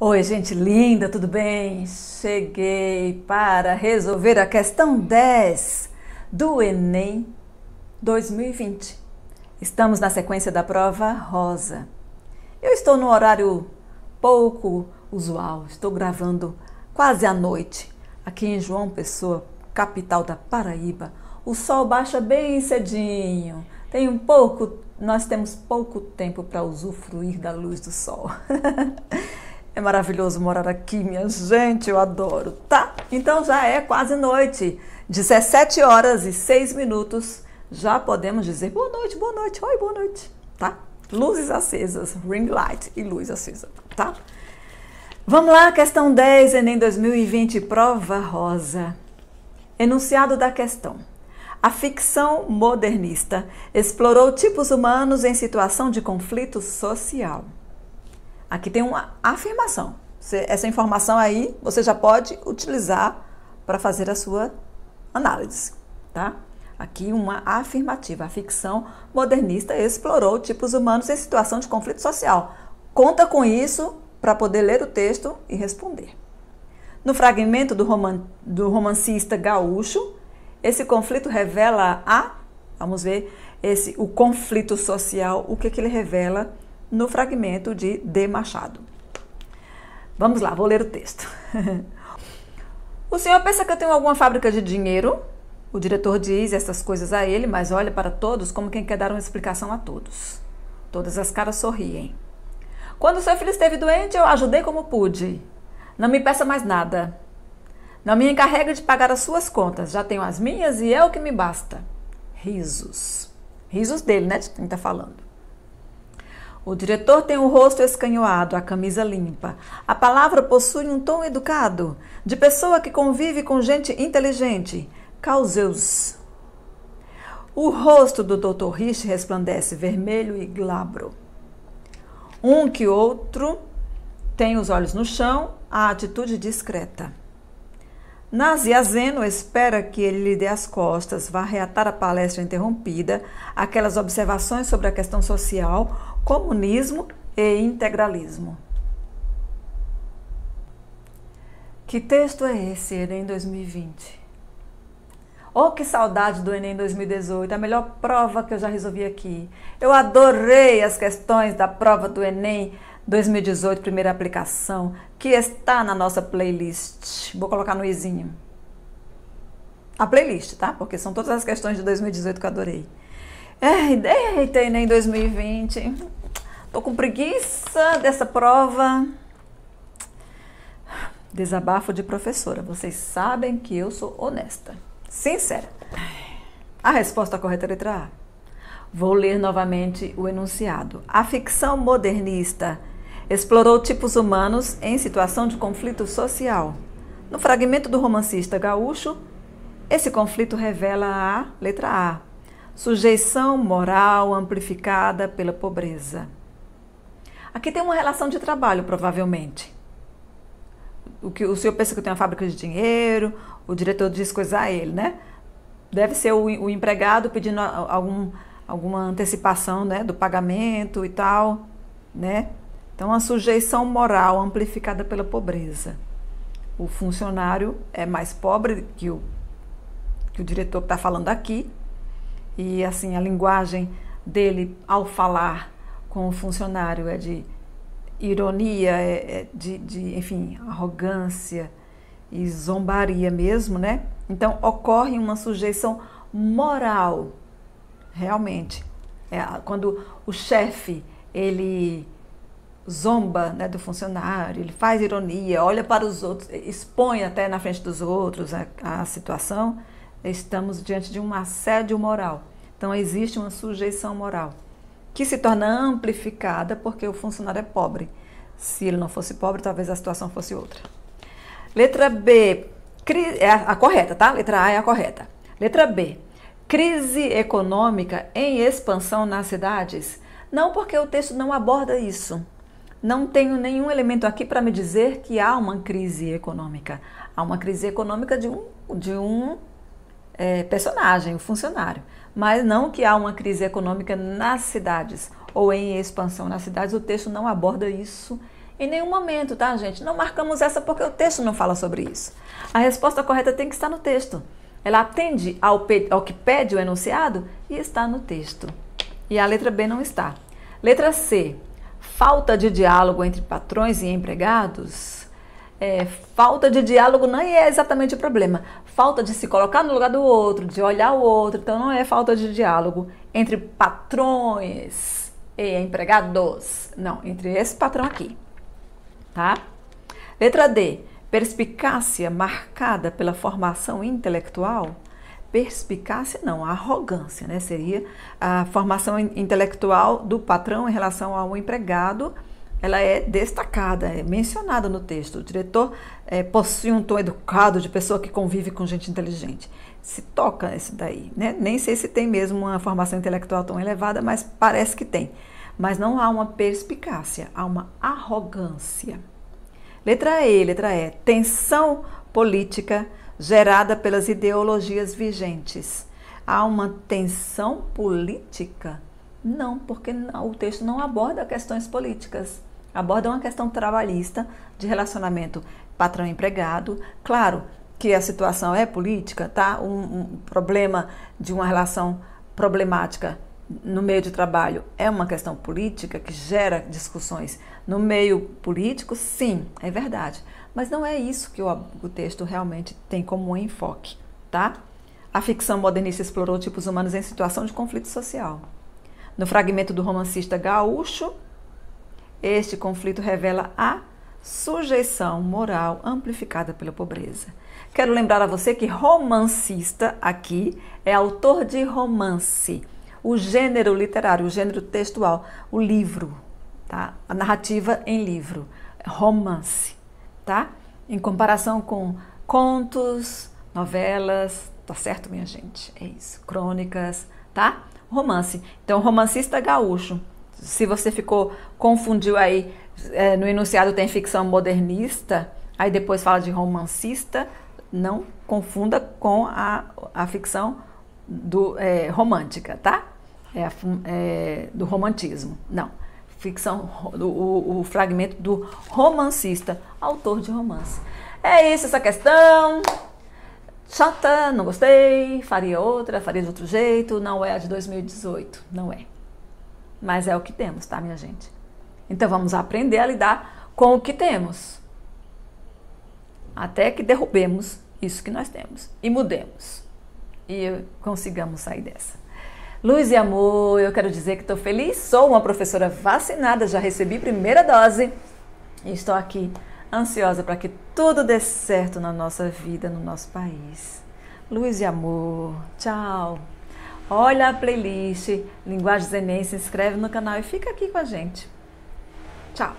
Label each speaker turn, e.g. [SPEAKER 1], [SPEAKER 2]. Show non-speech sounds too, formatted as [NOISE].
[SPEAKER 1] Oi, gente linda, tudo bem? Cheguei para resolver a questão 10 do Enem 2020. Estamos na sequência da prova rosa. Eu estou no horário pouco usual, estou gravando quase à noite aqui em João Pessoa, capital da Paraíba. O sol baixa bem cedinho. Tem um pouco, nós temos pouco tempo para usufruir da luz do sol. [LAUGHS] É maravilhoso morar aqui, minha gente, eu adoro, tá? Então já é quase noite, 17 horas e 6 minutos. Já podemos dizer boa noite, boa noite, oi, boa noite, tá? Luzes acesas, ring light e luz acesa, tá? Vamos lá, questão 10, Enem 2020, prova rosa. Enunciado da questão. A ficção modernista explorou tipos humanos em situação de conflito social. Aqui tem uma afirmação. Essa informação aí você já pode utilizar para fazer a sua análise, tá? Aqui uma afirmativa. A ficção modernista explorou tipos humanos em situação de conflito social. Conta com isso para poder ler o texto e responder. No fragmento do, roman, do romancista gaúcho, esse conflito revela a, vamos ver, esse o conflito social, o que, que ele revela no fragmento de D. Machado. Vamos lá, vou ler o texto. [LAUGHS] o senhor pensa que eu tenho alguma fábrica de dinheiro? O diretor diz essas coisas a ele, mas olha para todos como quem quer dar uma explicação a todos. Todas as caras sorriem. Quando seu filho esteve doente, eu ajudei como pude. Não me peça mais nada. Não me encarregue de pagar as suas contas. Já tenho as minhas e é o que me basta. Risos. Risos dele, né? De quem está falando. O diretor tem o rosto escanhoado, a camisa limpa. A palavra possui um tom educado, de pessoa que convive com gente inteligente. Causeus. O rosto do Dr. Rich resplandece vermelho e glabro. Um que outro tem os olhos no chão, a atitude discreta. Naziazeno espera que ele lhe dê as costas, vá reatar a palestra interrompida, aquelas observações sobre a questão social comunismo e integralismo. Que texto é esse, Enem 2020? Oh, que saudade do Enem 2018, a melhor prova que eu já resolvi aqui. Eu adorei as questões da prova do Enem 2018, primeira aplicação, que está na nossa playlist. Vou colocar no izinho. A playlist, tá? Porque são todas as questões de 2018 que eu adorei. Eita, Enem 2020. Tô com preguiça dessa prova. Desabafo de professora. Vocês sabem que eu sou honesta, sincera. A resposta correta é letra A. Vou ler novamente o enunciado. A ficção modernista explorou tipos humanos em situação de conflito social. No fragmento do romancista gaúcho, esse conflito revela a letra A, Sujeição moral amplificada pela pobreza. Aqui tem uma relação de trabalho, provavelmente. O que o senhor pensa que tem uma fábrica de dinheiro, o diretor diz coisa a ele, né? Deve ser o, o empregado pedindo algum, alguma antecipação né, do pagamento e tal, né? Então, a sujeição moral amplificada pela pobreza. O funcionário é mais pobre que o, que o diretor que está falando aqui, e assim, a linguagem dele ao falar com o funcionário é de ironia, é, é de, de, enfim, arrogância e zombaria mesmo, né? Então ocorre uma sujeição moral, realmente. É, quando o chefe ele zomba né, do funcionário, ele faz ironia, olha para os outros, expõe até na frente dos outros a, a situação, estamos diante de um assédio moral. Então, existe uma sujeição moral que se torna amplificada porque o funcionário é pobre. Se ele não fosse pobre, talvez a situação fosse outra. Letra B, é a correta, tá? Letra A é a correta. Letra B, crise econômica em expansão nas cidades? Não, porque o texto não aborda isso. Não tenho nenhum elemento aqui para me dizer que há uma crise econômica. Há uma crise econômica de um, de um é, personagem, o funcionário. Mas não que há uma crise econômica nas cidades ou em expansão nas cidades, o texto não aborda isso Em nenhum momento, tá, gente? Não marcamos essa porque o texto não fala sobre isso. A resposta correta tem que estar no texto. Ela atende ao, ao que pede o enunciado e está no texto. E a letra B não está. Letra C. Falta de diálogo entre patrões e empregados. É, falta de diálogo não é exatamente o problema. Falta de se colocar no lugar do outro, de olhar o outro. Então não é falta de diálogo entre patrões e empregados. Não, entre esse patrão aqui. Tá? Letra D perspicácia marcada pela formação intelectual, perspicácia não, arrogância, né? Seria a formação intelectual do patrão em relação ao empregado, ela é destacada, é mencionada no texto. O diretor é, possui um tom educado de pessoa que convive com gente inteligente. Se toca isso daí, né? Nem sei se tem mesmo uma formação intelectual tão elevada, mas parece que tem. Mas não há uma perspicácia, há uma arrogância. Letra E, letra E. Tensão política gerada pelas ideologias vigentes. Há uma tensão política? Não, porque o texto não aborda questões políticas. Aborda uma questão trabalhista de relacionamento patrão-empregado. Claro que a situação é política, tá? Um, um problema de uma relação problemática no meio de trabalho é uma questão política que gera discussões no meio político, sim, é verdade. Mas não é isso que o, o texto realmente tem como enfoque, tá? A ficção modernista explorou tipos humanos em situação de conflito social. No fragmento do romancista gaúcho, este conflito revela a sujeição moral amplificada pela pobreza. Quero lembrar a você que romancista aqui é autor de romance o gênero literário, o gênero textual, o livro, tá? A narrativa em livro, romance, tá? Em comparação com contos, novelas, tá certo, minha gente? É isso, crônicas, tá? Romance. Então, romancista gaúcho. Se você ficou confundiu aí é, no enunciado tem ficção modernista, aí depois fala de romancista, não confunda com a, a ficção do, é, romântica, tá? É, é, do romantismo. Não. Ficção, o, o fragmento do romancista, autor de romance. É isso, essa questão. Chata, não gostei, faria outra, faria de outro jeito, não é a de 2018, não é. Mas é o que temos, tá, minha gente? Então vamos aprender a lidar com o que temos. Até que derrubemos isso que nós temos e mudemos e consigamos sair dessa. Luz e amor, eu quero dizer que estou feliz, sou uma professora vacinada, já recebi primeira dose e estou aqui ansiosa para que tudo dê certo na nossa vida, no nosso país. Luz e amor, tchau. Olha a playlist Linguagem Enem, se inscreve no canal e fica aqui com a gente. Tchau.